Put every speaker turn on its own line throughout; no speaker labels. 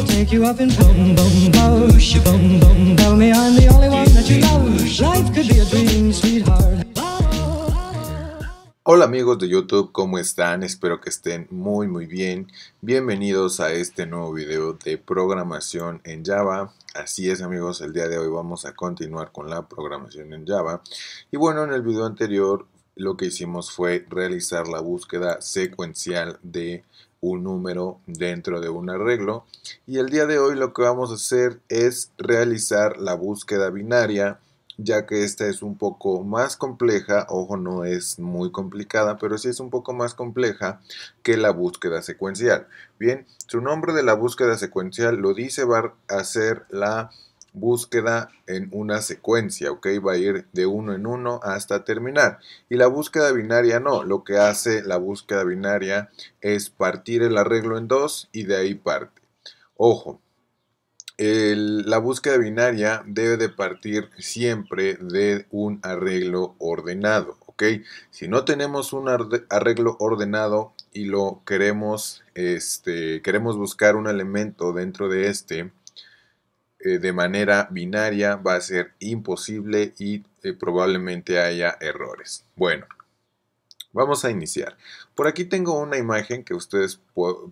to take you up in boom, boom, boom, boom, boom. Tell me I'm the only one that you love. Life could be a dream, sweetheart.
Hola amigos de YouTube, ¿cómo están? Espero que estén muy muy bien. Bienvenidos a este nuevo video de programación en Java. Así es amigos, el día de hoy vamos a continuar con la programación en Java. Y bueno, en el video anterior lo que hicimos fue realizar la búsqueda secuencial de un número dentro de un arreglo. Y el día de hoy lo que vamos a hacer es realizar la búsqueda binaria ya que esta es un poco más compleja, ojo, no es muy complicada, pero sí es un poco más compleja que la búsqueda secuencial. Bien, su nombre de la búsqueda secuencial lo dice, va a ser la búsqueda en una secuencia, ¿ok? Va a ir de uno en uno hasta terminar. Y la búsqueda binaria no, lo que hace la búsqueda binaria es partir el arreglo en dos y de ahí parte. Ojo, la búsqueda binaria debe de partir siempre de un arreglo ordenado, ¿ok? Si no tenemos un arreglo ordenado y lo queremos, este, queremos buscar un elemento dentro de este eh, de manera binaria, va a ser imposible y eh, probablemente haya errores. Bueno, Vamos a iniciar. Por aquí tengo una imagen que ustedes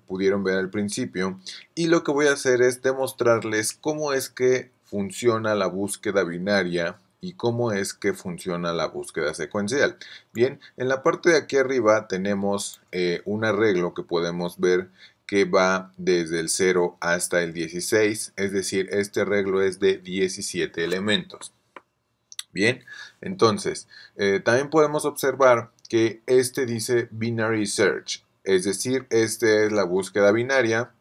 pudieron ver al principio y lo que voy a hacer es demostrarles cómo es que funciona la búsqueda binaria y cómo es que funciona la búsqueda secuencial. Bien, en la parte de aquí arriba tenemos eh, un arreglo que podemos ver que va desde el 0 hasta el 16, es decir, este arreglo es de 17 elementos. Bien, entonces, eh, también podemos observar que este dice binary search, es decir, este es la búsqueda binaria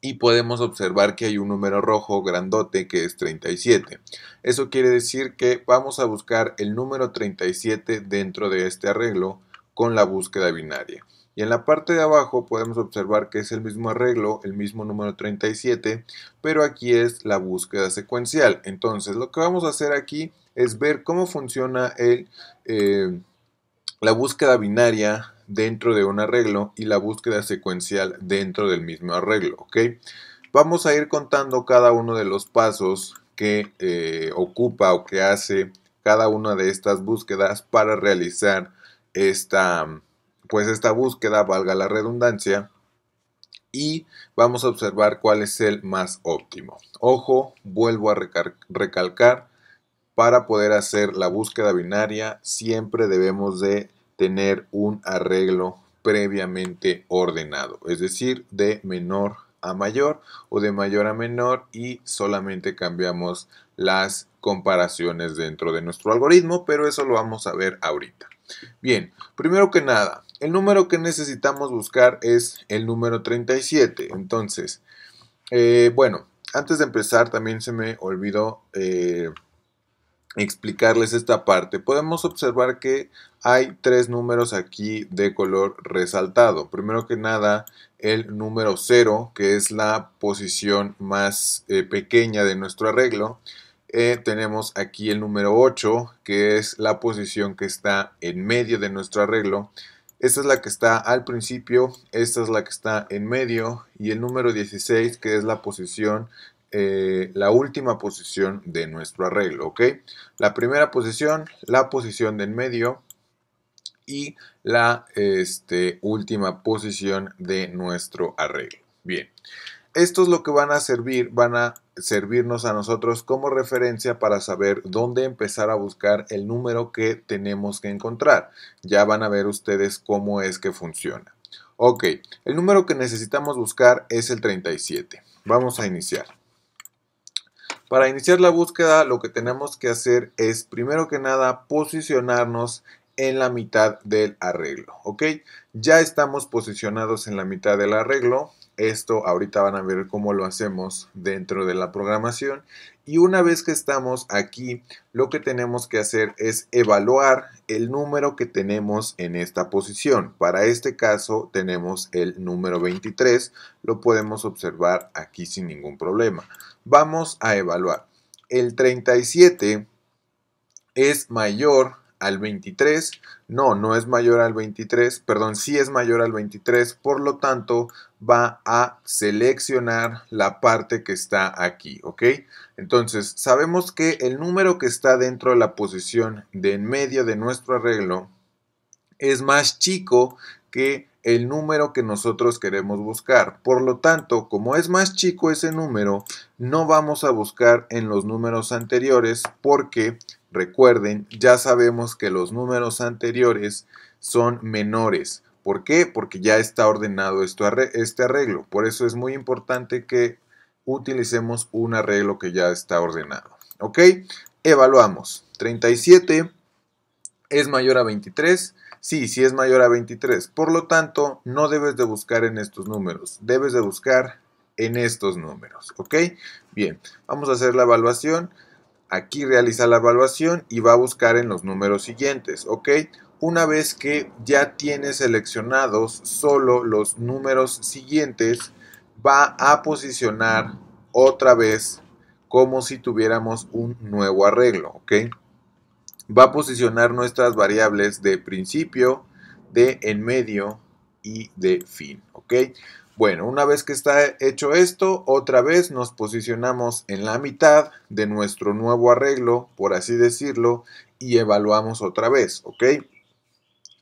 y podemos observar que hay un número rojo grandote que es 37. Eso quiere decir que vamos a buscar el número 37 dentro de este arreglo con la búsqueda binaria. Y en la parte de abajo podemos observar que es el mismo arreglo, el mismo número 37, pero aquí es la búsqueda secuencial. Entonces lo que vamos a hacer aquí es ver cómo funciona el... Eh, la búsqueda binaria dentro de un arreglo y la búsqueda secuencial dentro del mismo arreglo. Vamos a ir contando cada uno de los pasos que eh, ocupa o que hace cada una de estas búsquedas para realizar esta, pues esta búsqueda, valga la redundancia, y vamos a observar cuál es el más óptimo. Ojo, vuelvo a recalcar, para poder hacer la búsqueda binaria siempre debemos de tener un arreglo previamente ordenado, es decir, de menor a mayor o de mayor a menor y solamente cambiamos las comparaciones dentro de nuestro algoritmo, pero eso lo vamos a ver ahorita. Bien, primero que nada, el número que necesitamos buscar es el número 37. Entonces, eh, bueno, antes de empezar también se me olvidó eh, explicarles esta parte, podemos observar que hay tres números aquí de color resaltado. Primero que nada, el número 0, que es la posición más eh, pequeña de nuestro arreglo. Tenemos aquí el número 8, que es la posición que está en medio de nuestro arreglo. Esta es la que está al principio, esta es la que está en medio y el número 16 que es la posición eh, la última posición de nuestro arreglo, ¿ok? La primera posición, la posición de en medio y la este, última posición de nuestro arreglo. Bien, esto es lo que van a servir, van a servirnos a nosotros como referencia para saber dónde empezar a buscar el número que tenemos que encontrar. Ya van a ver ustedes cómo es que funciona. Ok, el número que necesitamos buscar es el 37. Vamos a iniciar. Para iniciar la búsqueda lo que tenemos que hacer es primero que nada posicionarnos en la mitad del arreglo, ¿ok? Ya estamos posicionados en la mitad del arreglo. Esto ahorita van a ver cómo lo hacemos dentro de la programación. Y una vez que estamos aquí, lo que tenemos que hacer es evaluar el número que tenemos en esta posición. Para este caso tenemos el número 23. Lo podemos observar aquí sin ningún problema. Vamos a evaluar. El 37 es mayor al 23. No, no es mayor al 23, perdón, sí es mayor al 23, por lo tanto va a seleccionar la parte que está aquí, ¿ok? Entonces, sabemos que el número que está dentro de la posición de en medio de nuestro arreglo es más chico que el número que nosotros queremos buscar. Por lo tanto, como es más chico ese número, no vamos a buscar en los números anteriores porque, recuerden, ya sabemos que los números anteriores son menores. ¿Por qué? Porque ya está ordenado este arreglo. Por eso es muy importante que utilicemos un arreglo que ya está ordenado. ¿Ok? Evaluamos. 37 es mayor a 23 Sí, sí es mayor a 23. Por lo tanto, no debes de buscar en estos números. Debes de buscar en estos números. ¿Ok? Bien, vamos a hacer la evaluación. Aquí realiza la evaluación y va a buscar en los números siguientes. ¿Ok? Una vez que ya tiene seleccionados solo los números siguientes, va a posicionar otra vez como si tuviéramos un nuevo arreglo. ¿Ok? va a posicionar nuestras variables de principio, de en medio y de fin. ¿Ok? Bueno, una vez que está hecho esto, otra vez nos posicionamos en la mitad de nuestro nuevo arreglo, por así decirlo, y evaluamos otra vez, ¿ok?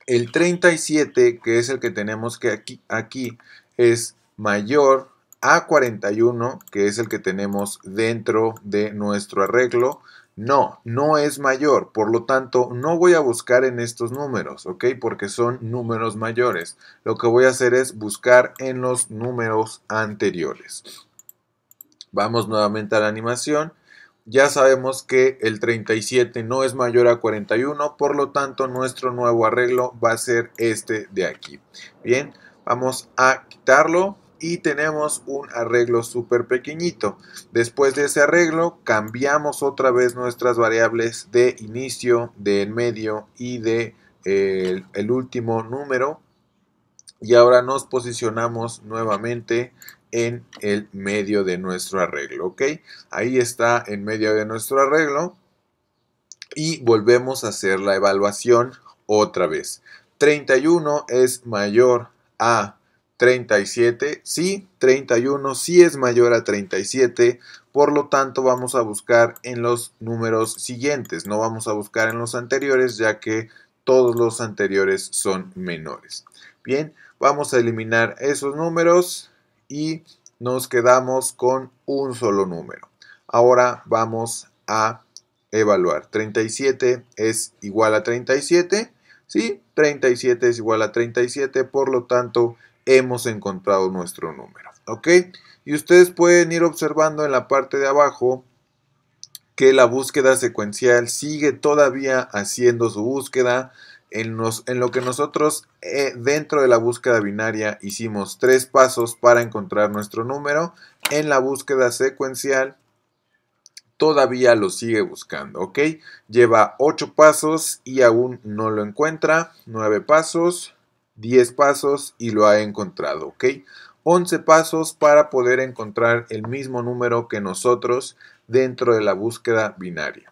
El 37, que es el que tenemos que aquí, aquí es mayor a 41, que es el que tenemos dentro de nuestro arreglo, no, no es mayor, por lo tanto no voy a buscar en estos números, ¿ok? Porque son números mayores. Lo que voy a hacer es buscar en los números anteriores. Vamos nuevamente a la animación. Ya sabemos que el 37 no es mayor a 41, por lo tanto nuestro nuevo arreglo va a ser este de aquí. Bien, vamos a quitarlo y tenemos un arreglo súper pequeñito. Después de ese arreglo cambiamos otra vez nuestras variables de inicio, de en medio y de el, último número y ahora nos posicionamos nuevamente en el medio de nuestro arreglo, ¿ok? Ahí está en medio de nuestro arreglo y volvemos a hacer la evaluación otra vez. 31 es mayor a 37, sí, 31 sí es mayor a 37, por lo tanto vamos a buscar en los números siguientes, no vamos a buscar en los anteriores ya que todos los anteriores son menores. Bien, vamos a eliminar esos números y nos quedamos con un solo número. Ahora vamos a evaluar. 37 es igual a 37, ¿sí? 37 es igual a 37, por lo tanto hemos encontrado nuestro número. ¿Ok? Y ustedes pueden ir observando en la parte de abajo que la búsqueda secuencial sigue todavía haciendo su búsqueda. En, lo que nosotros eh, dentro de la búsqueda binaria hicimos tres pasos para encontrar nuestro número. En la búsqueda secuencial todavía lo sigue buscando, ¿ok? Lleva ocho pasos y aún no lo encuentra. Nueve pasos, 10 pasos y lo ha encontrado, ¿ok? 11 pasos para poder encontrar el mismo número que nosotros dentro de la búsqueda binaria.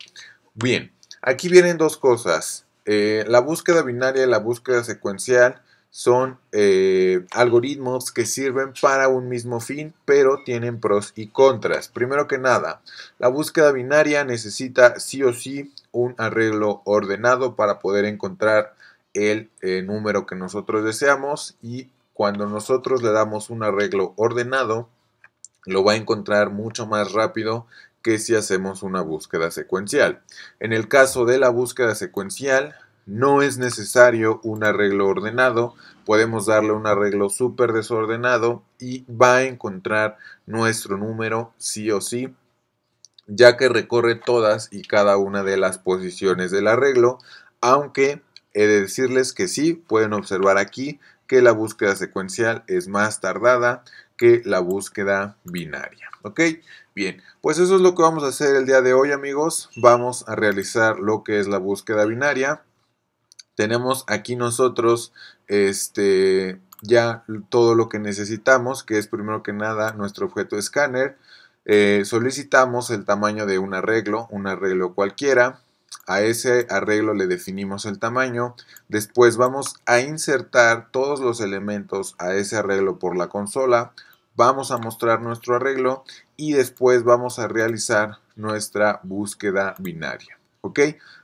Bien, aquí vienen dos cosas. Eh, la búsqueda binaria y la búsqueda secuencial son eh, algoritmos que sirven para un mismo fin, pero tienen pros y contras. Primero que nada, la búsqueda binaria necesita sí o sí un arreglo ordenado para poder encontrar el eh, número que nosotros deseamos y cuando nosotros le damos un arreglo ordenado, lo va a encontrar mucho más rápido que si hacemos una búsqueda secuencial. En el caso de la búsqueda secuencial, no es necesario un arreglo ordenado, podemos darle un arreglo súper desordenado y va a encontrar nuestro número sí o sí, ya que recorre todas y cada una de las posiciones del arreglo, aunque He de decirles que sí, pueden observar aquí que la búsqueda secuencial es más tardada que la búsqueda binaria. ¿Ok? Bien, pues eso es lo que vamos a hacer el día de hoy amigos. Vamos a realizar lo que es la búsqueda binaria. Tenemos aquí nosotros este, ya todo lo que necesitamos, que es primero que nada nuestro objeto escáner. Eh, solicitamos el tamaño de un arreglo, un arreglo cualquiera. A ese arreglo le definimos el tamaño. Después vamos a insertar todos los elementos a ese arreglo por la consola. Vamos a mostrar nuestro arreglo y después vamos a realizar nuestra búsqueda binaria. ¿Ok?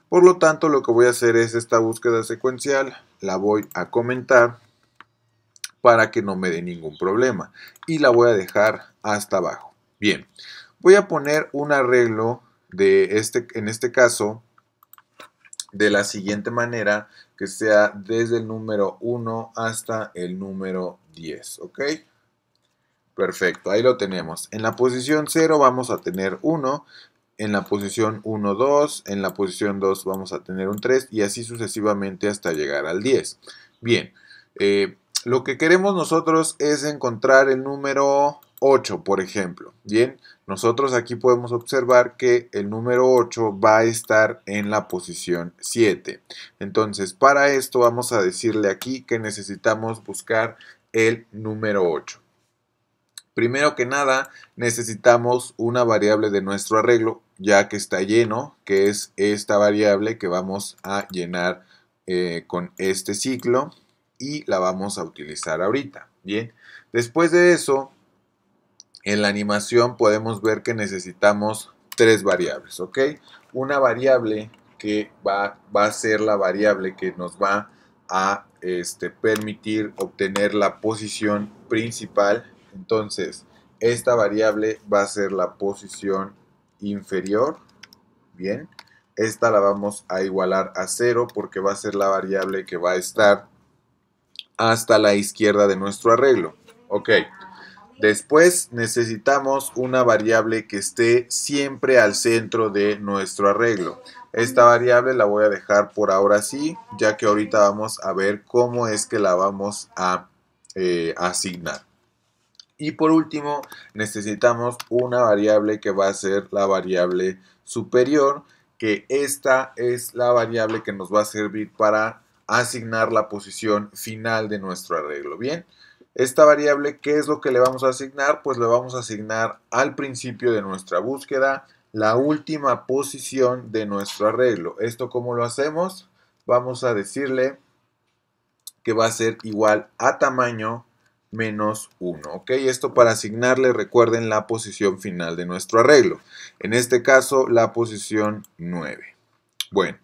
Por lo tanto, lo que voy a hacer es esta búsqueda secuencial, la voy a comentar para que no me dé ningún problema y la voy a dejar hasta abajo. Bien, voy a poner un arreglo de este, en este caso, de la siguiente manera, que sea desde el número 1 hasta el número 10, ¿ok? Perfecto, ahí lo tenemos. En la posición 0 vamos a tener 1, en la posición 1, 2, en la posición 2 vamos a tener un 3 y así sucesivamente hasta llegar al 10. Bien, eh, lo que queremos nosotros es encontrar el número 8, por ejemplo. Bien, nosotros aquí podemos observar que el número 8 va a estar en la posición 7. Entonces, para esto vamos a decirle aquí que necesitamos buscar el número 8. Primero que nada, necesitamos una variable de nuestro arreglo, ya que está lleno, que es esta variable que vamos a llenar eh, con este ciclo y la vamos a utilizar ahorita. Bien, después de eso, en la animación podemos ver que necesitamos tres variables, ¿ok? Una variable que va, va a ser la variable que nos va a este, permitir obtener la posición principal entonces, esta variable va a ser la posición inferior. Bien, esta la vamos a igualar a 0 porque va a ser la variable que va a estar hasta la izquierda de nuestro arreglo. Ok. Después necesitamos una variable que esté siempre al centro de nuestro arreglo. Esta variable la voy a dejar por ahora sí, ya que ahorita vamos a ver cómo es que la vamos a eh, asignar. Y por último, necesitamos una variable que va a ser la variable superior, que esta es la variable que nos va a servir para asignar la posición final de nuestro arreglo. Bien, esta variable, ¿qué es lo que le vamos a asignar? Pues le vamos a asignar al principio de nuestra búsqueda la última posición de nuestro arreglo. ¿Esto cómo lo hacemos? Vamos a decirle que va a ser igual a tamaño menos 1. ¿Ok? Esto para asignarle, recuerden, la posición final de nuestro arreglo. En este caso, la posición 9. Bueno,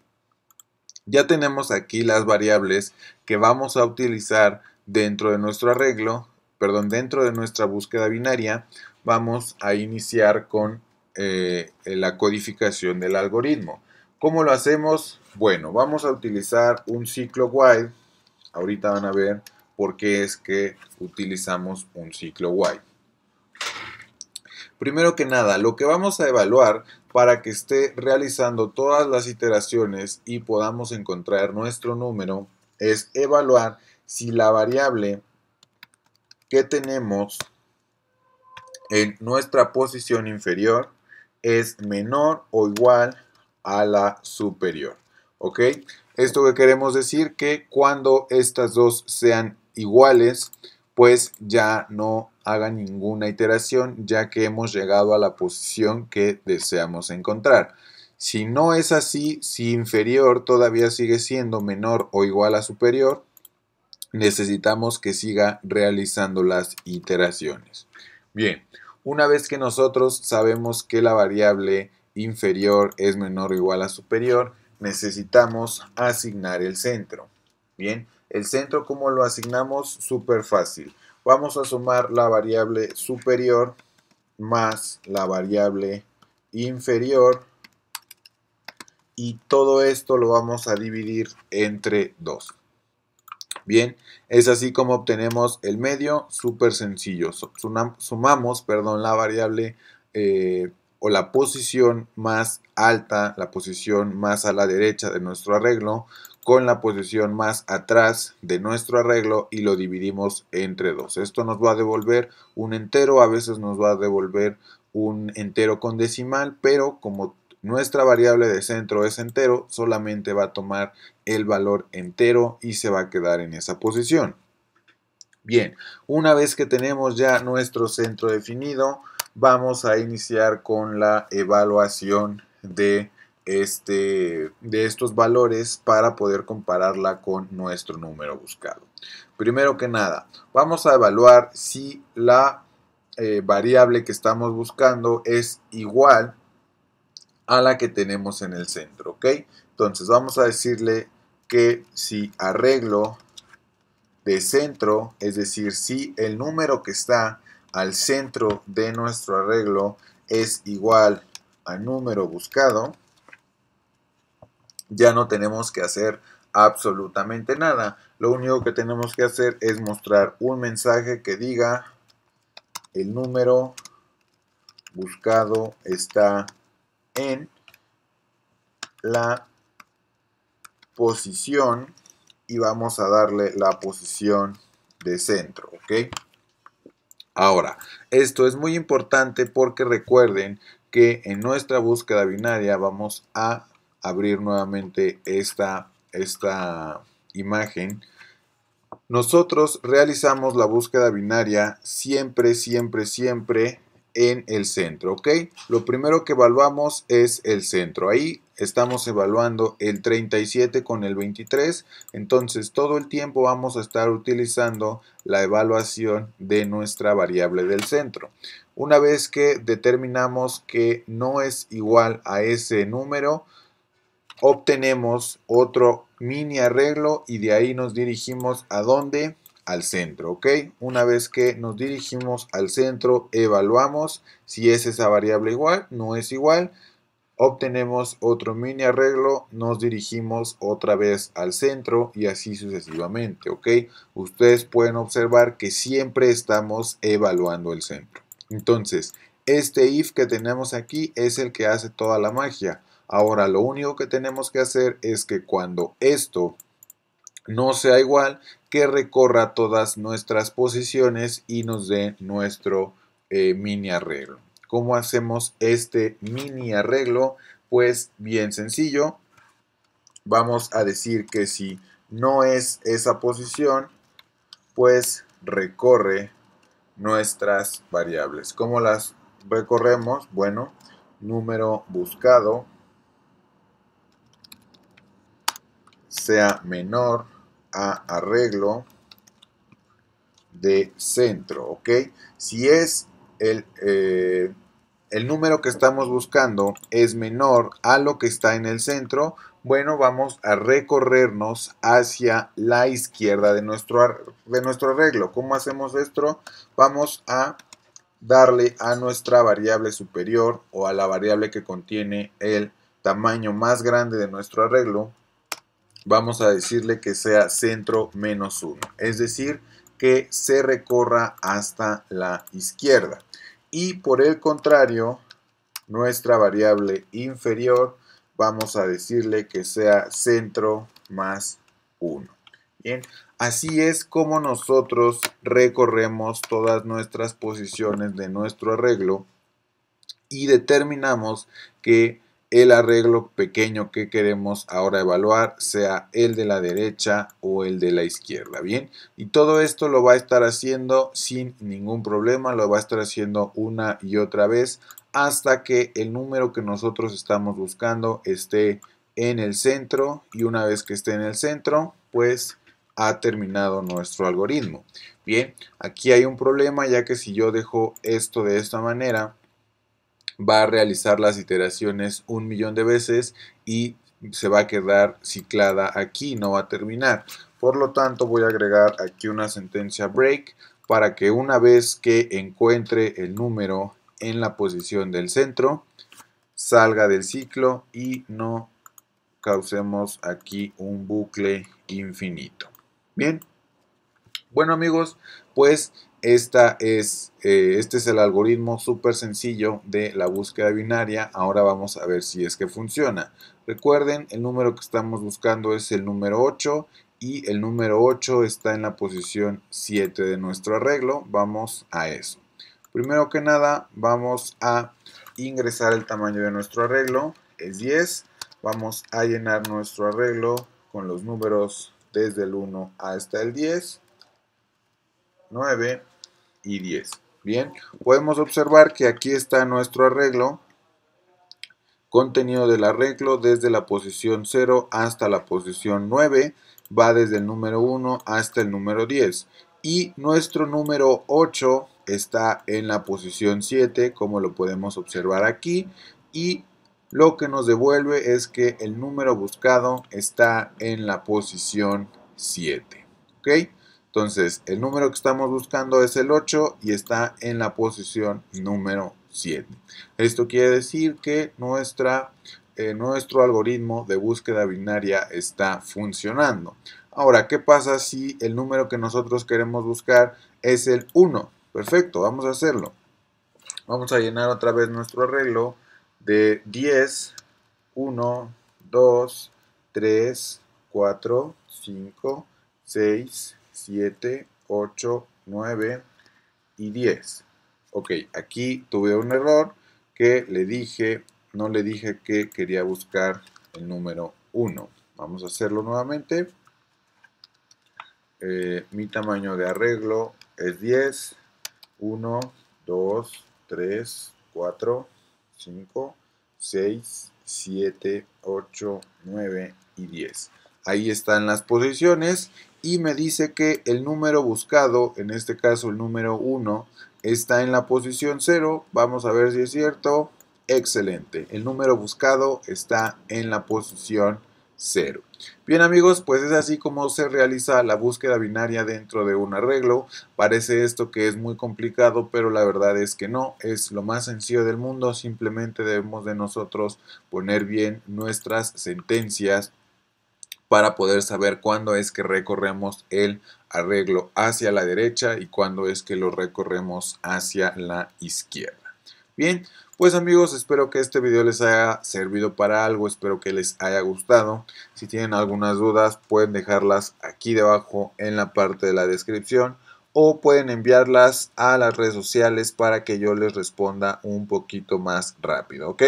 ya tenemos aquí las variables que vamos a utilizar dentro de nuestro arreglo, perdón, dentro de nuestra búsqueda binaria. Vamos a iniciar con eh, la codificación del algoritmo. ¿Cómo lo hacemos? Bueno, vamos a utilizar un ciclo while. Ahorita van a ver porque es que utilizamos un ciclo while. Primero que nada, lo que vamos a evaluar para que esté realizando todas las iteraciones y podamos encontrar nuestro número es evaluar si la variable que tenemos en nuestra posición inferior es menor o igual a la superior. ¿Ok? Esto que queremos decir que cuando estas dos sean iguales, pues ya no haga ninguna iteración ya que hemos llegado a la posición que deseamos encontrar. Si no es así, si inferior todavía sigue siendo menor o igual a superior, necesitamos que siga realizando las iteraciones. Bien, una vez que nosotros sabemos que la variable inferior es menor o igual a superior, necesitamos asignar el centro. Bien, el centro, ¿cómo lo asignamos? Súper fácil. Vamos a sumar la variable superior más la variable inferior y todo esto lo vamos a dividir entre 2. Bien, es así como obtenemos el medio, súper sencillo. Sumamos perdón, la variable eh, o la posición más alta, la posición más a la derecha de nuestro arreglo con la posición más atrás de nuestro arreglo y lo dividimos entre dos. Esto nos va a devolver un entero, a veces nos va a devolver un entero con decimal, pero como nuestra variable de centro es entero, solamente va a tomar el valor entero y se va a quedar en esa posición. Bien, una vez que tenemos ya nuestro centro definido, vamos a iniciar con la evaluación de este, de estos valores para poder compararla con nuestro número buscado. Primero que nada, vamos a evaluar si la eh, variable que estamos buscando es igual a la que tenemos en el centro, ¿ok? Entonces vamos a decirle que si arreglo de centro, es decir, si el número que está al centro de nuestro arreglo es igual al número buscado, ya no tenemos que hacer absolutamente nada. Lo único que tenemos que hacer es mostrar un mensaje que diga el número buscado está en la posición y vamos a darle la posición de centro, ¿ok? Ahora, esto es muy importante porque recuerden que en nuestra búsqueda binaria vamos a abrir nuevamente esta, esta imagen. Nosotros realizamos la búsqueda binaria siempre, siempre, siempre en el centro, ¿ok? Lo primero que evaluamos es el centro. Ahí estamos evaluando el 37 con el 23, entonces todo el tiempo vamos a estar utilizando la evaluación de nuestra variable del centro. Una vez que determinamos que no es igual a ese número, obtenemos otro mini arreglo y de ahí nos dirigimos a dónde? Al centro, ¿ok? Una vez que nos dirigimos al centro, evaluamos si es esa variable igual, no es igual, obtenemos otro mini arreglo, nos dirigimos otra vez al centro y así sucesivamente, ¿ok? Ustedes pueden observar que siempre estamos evaluando el centro. Entonces, este if que tenemos aquí es el que hace toda la magia. Ahora, lo único que tenemos que hacer es que cuando esto no sea igual, que recorra todas nuestras posiciones y nos dé nuestro eh, mini arreglo. ¿Cómo hacemos este mini arreglo? Pues bien sencillo. Vamos a decir que si no es esa posición, pues recorre nuestras variables. ¿Cómo las recorremos? Bueno, número buscado sea menor a arreglo de centro, ¿ok? Si es el, eh, el número que estamos buscando es menor a lo que está en el centro, bueno, vamos a recorrernos hacia la izquierda de nuestro, de nuestro arreglo. ¿Cómo hacemos esto? Vamos a darle a nuestra variable superior o a la variable que contiene el tamaño más grande de nuestro arreglo, vamos a decirle que sea centro menos 1. Es decir, que se recorra hasta la izquierda. Y por el contrario, nuestra variable inferior, vamos a decirle que sea centro más 1. Bien, así es como nosotros recorremos todas nuestras posiciones de nuestro arreglo y determinamos que el arreglo pequeño que queremos ahora evaluar sea el de la derecha o el de la izquierda, ¿bien? Y todo esto lo va a estar haciendo sin ningún problema, lo va a estar haciendo una y otra vez hasta que el número que nosotros estamos buscando esté en el centro y una vez que esté en el centro, pues ha terminado nuestro algoritmo. Bien, aquí hay un problema ya que si yo dejo esto de esta manera, va a realizar las iteraciones un millón de veces y se va a quedar ciclada aquí, no va a terminar. Por lo tanto, voy a agregar aquí una sentencia break para que una vez que encuentre el número en la posición del centro, salga del ciclo y no causemos aquí un bucle infinito. Bien. Bueno amigos, pues esta es, eh, este es el algoritmo súper sencillo de la búsqueda binaria. Ahora vamos a ver si es que funciona. Recuerden, el número que estamos buscando es el número 8 y el número 8 está en la posición 7 de nuestro arreglo. Vamos a eso. Primero que nada, vamos a ingresar el tamaño de nuestro arreglo. Es 10. Vamos a llenar nuestro arreglo con los números desde el 1 hasta el 10. 9 y 10. Bien, podemos observar que aquí está nuestro arreglo contenido del arreglo desde la posición 0 hasta la posición 9, va desde el número 1 hasta el número 10 y nuestro número 8 está en la posición 7 como lo podemos observar aquí y lo que nos devuelve es que el número buscado está en la posición 7 ¿ok? Entonces el número que estamos buscando es el 8 y está en la posición número 7 esto quiere decir que nuestra, eh, nuestro algoritmo de búsqueda binaria está funcionando ahora ¿qué pasa si el número que nosotros queremos buscar es el 1? Perfecto, vamos a hacerlo. Vamos a llenar otra vez nuestro arreglo de 10, 1, 2, 3, 4, 5, 6, 7, 8, 9 y 10. Ok, aquí tuve un error que le dije, no le dije que quería buscar el número 1. Vamos a hacerlo nuevamente. Eh, mi tamaño de arreglo es 10. 1, 2, 3, 4, 5, 6, 7, 8, 9 y 10. Ahí están las posiciones y me dice que el número buscado, en este caso el número 1, está en la posición 0. Vamos a ver si es cierto. Excelente. El número buscado está en la posición 0. Bien amigos, pues es así como se realiza la búsqueda binaria dentro de un arreglo. Parece esto que es muy complicado, pero la verdad es que no, es lo más sencillo del mundo. Simplemente debemos de nosotros poner bien nuestras sentencias para poder saber cuándo es que recorremos el arreglo hacia la derecha y cuándo es que lo recorremos hacia la izquierda. Bien, pues amigos, espero que este video les haya servido para algo, espero que les haya gustado. Si tienen algunas dudas pueden dejarlas aquí debajo en la parte de la descripción o pueden enviarlas a las redes sociales para que yo les responda un poquito más rápido, ¿ok?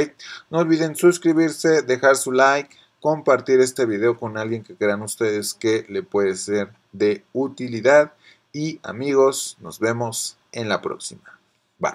No olviden suscribirse, dejar su like, compartir este video con alguien que crean ustedes que le puede ser de utilidad y amigos, nos vemos en la próxima. Bye.